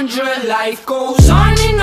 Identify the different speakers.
Speaker 1: Life goes on and